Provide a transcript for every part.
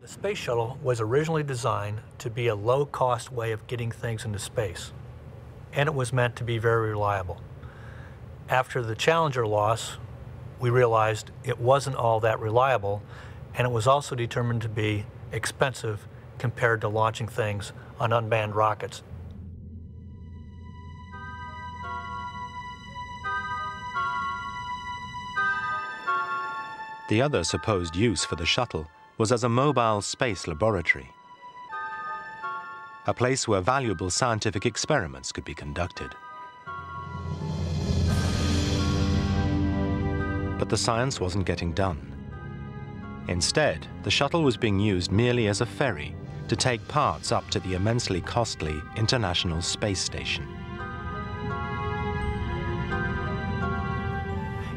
The space shuttle was originally designed to be a low-cost way of getting things into space, and it was meant to be very reliable. After the Challenger loss, we realized it wasn't all that reliable, and it was also determined to be expensive compared to launching things on unmanned rockets. The other supposed use for the shuttle was as a mobile space laboratory, a place where valuable scientific experiments could be conducted. But the science wasn't getting done. Instead, the shuttle was being used merely as a ferry to take parts up to the immensely costly International Space Station.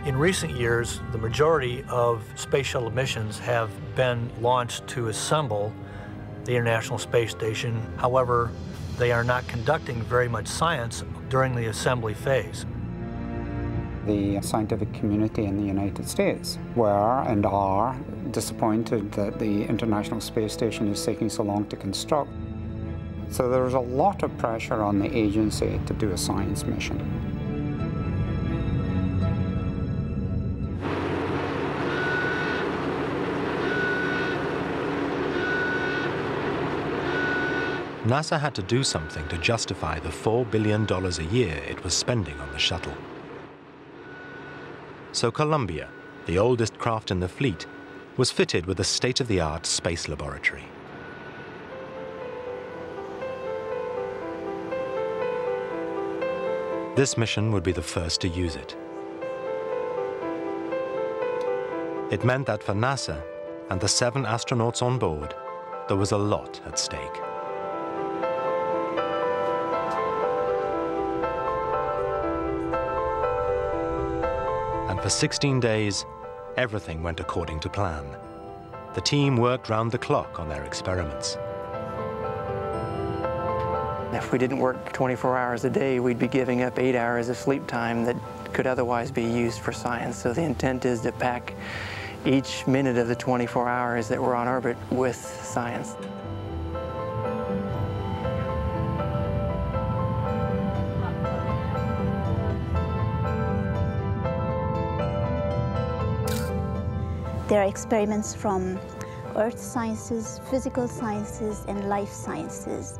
In recent years, the majority of space shuttle missions have been launched to assemble the International Space Station. However, they are not conducting very much science during the assembly phase. The scientific community in the United States were and are disappointed that the International Space Station is taking so long to construct. So there's a lot of pressure on the agency to do a science mission. NASA had to do something to justify the $4 billion a year it was spending on the shuttle. So Columbia, the oldest craft in the fleet, was fitted with a state-of-the-art space laboratory. This mission would be the first to use it. It meant that for NASA and the seven astronauts on board, there was a lot at stake. For 16 days, everything went according to plan. The team worked round the clock on their experiments. If we didn't work 24 hours a day, we'd be giving up eight hours of sleep time that could otherwise be used for science. So the intent is to pack each minute of the 24 hours that we're on orbit with science. There are experiments from earth sciences, physical sciences, and life sciences.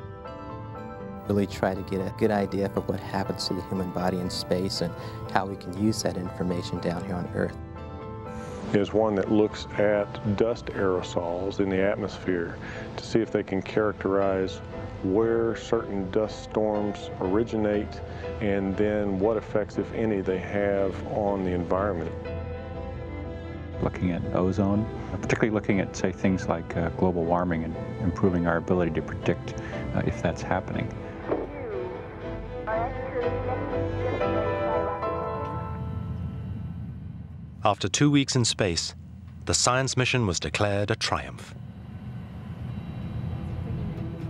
Really try to get a good idea for what happens to the human body in space and how we can use that information down here on Earth. Is one that looks at dust aerosols in the atmosphere to see if they can characterize where certain dust storms originate and then what effects, if any, they have on the environment looking at ozone, particularly looking at, say, things like uh, global warming and improving our ability to predict uh, if that's happening. After two weeks in space, the science mission was declared a triumph.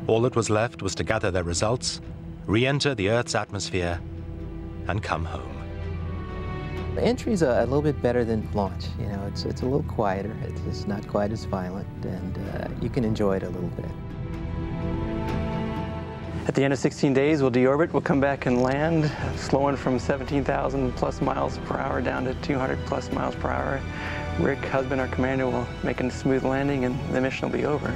All that was left was to gather their results, re-enter the Earth's atmosphere, and come home. Entry's a, a little bit better than launch. You know, it's, it's a little quieter. It's not quite as violent, and uh, you can enjoy it a little bit. At the end of 16 days, we'll deorbit, we'll come back and land, slowing from 17,000 plus miles per hour down to 200 plus miles per hour. Rick Husband, our commander, will make a smooth landing and the mission will be over.